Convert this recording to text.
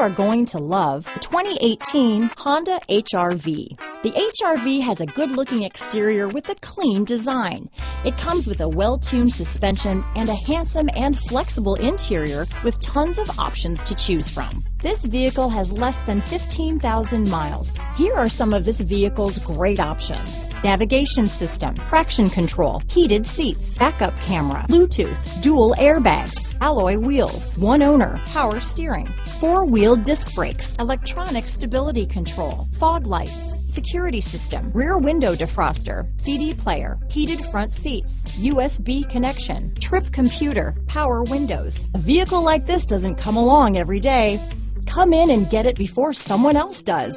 are going to love the 2018 Honda HRV. The HRV has a good-looking exterior with a clean design. It comes with a well-tuned suspension and a handsome and flexible interior with tons of options to choose from. This vehicle has less than 15,000 miles. Here are some of this vehicle's great options navigation system, traction control, heated seats, backup camera, Bluetooth, dual airbags, alloy wheels, one owner, power steering, four-wheel disc brakes, electronic stability control, fog lights, security system, rear window defroster, CD player, heated front seats, USB connection, trip computer, power windows. A vehicle like this doesn't come along every day. Come in and get it before someone else does.